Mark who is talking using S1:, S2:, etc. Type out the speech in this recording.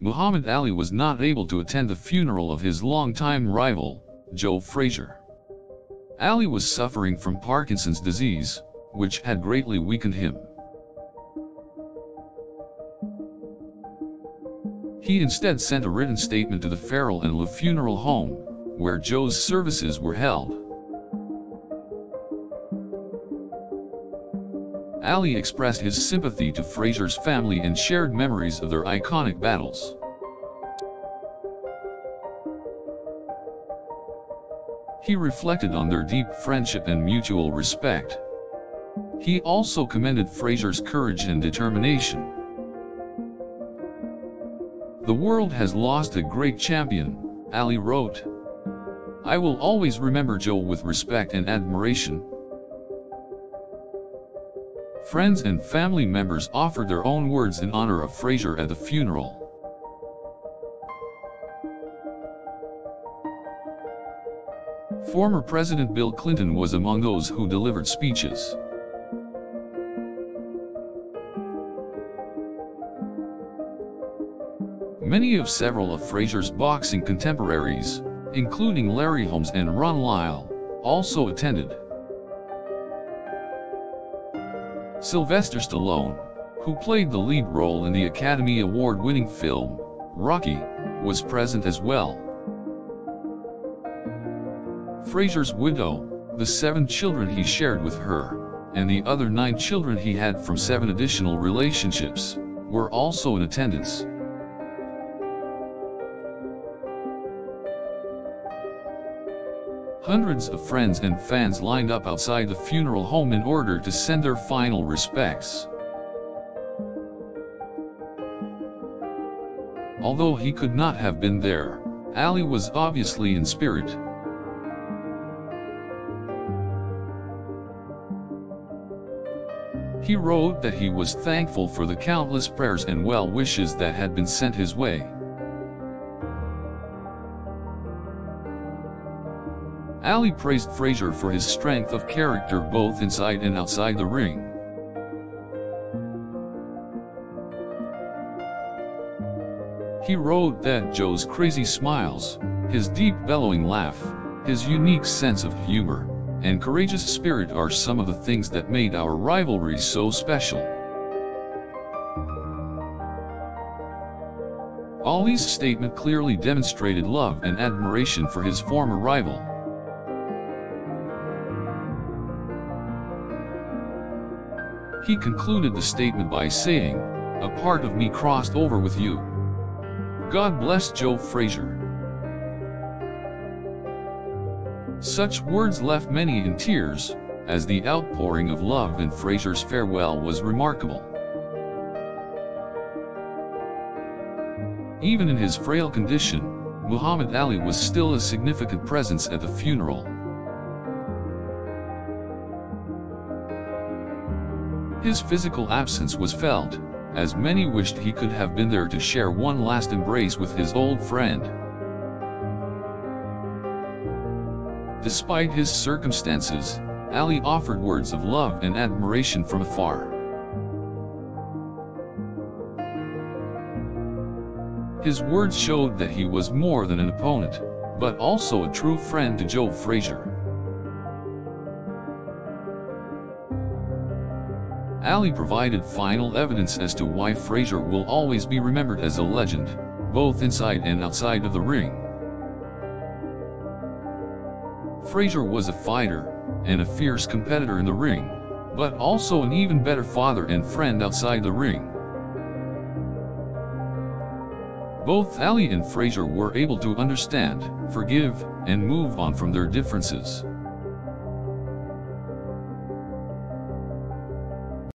S1: Muhammad Ali was not able to attend the funeral of his longtime rival, Joe Frazier. Ali was suffering from Parkinson's disease, which had greatly weakened him. He instead sent a written statement to the Farrell and Lowe funeral home, where Joe's services were held. Ali expressed his sympathy to Frazier's family and shared memories of their iconic battles. He reflected on their deep friendship and mutual respect. He also commended Frazier's courage and determination. The world has lost a great champion, Ali wrote. I will always remember Joe with respect and admiration. Friends and family members offered their own words in honor of Frazier at the funeral. Former President Bill Clinton was among those who delivered speeches. Many of several of Frazier's boxing contemporaries, including Larry Holmes and Ron Lyle, also attended. Sylvester Stallone, who played the lead role in the Academy Award-winning film, Rocky, was present as well. Frazier's widow, the seven children he shared with her, and the other nine children he had from seven additional relationships, were also in attendance. Hundreds of friends and fans lined up outside the funeral home in order to send their final respects. Although he could not have been there, Ali was obviously in spirit. He wrote that he was thankful for the countless prayers and well wishes that had been sent his way. Ali praised Frazier for his strength of character both inside and outside the ring. He wrote that Joe's crazy smiles, his deep bellowing laugh, his unique sense of humor, and courageous spirit are some of the things that made our rivalry so special. Ali's statement clearly demonstrated love and admiration for his former rival. He concluded the statement by saying, A part of me crossed over with you. God bless Joe Frazier. Such words left many in tears, as the outpouring of love in Frazier's farewell was remarkable. Even in his frail condition, Muhammad Ali was still a significant presence at the funeral. His physical absence was felt, as many wished he could have been there to share one last embrace with his old friend. Despite his circumstances, Ali offered words of love and admiration from afar. His words showed that he was more than an opponent, but also a true friend to Joe Frazier. Ali provided final evidence as to why Frazier will always be remembered as a legend, both inside and outside of the ring. Frazier was a fighter, and a fierce competitor in the ring, but also an even better father and friend outside the ring. Both Ali and Frazier were able to understand, forgive, and move on from their differences.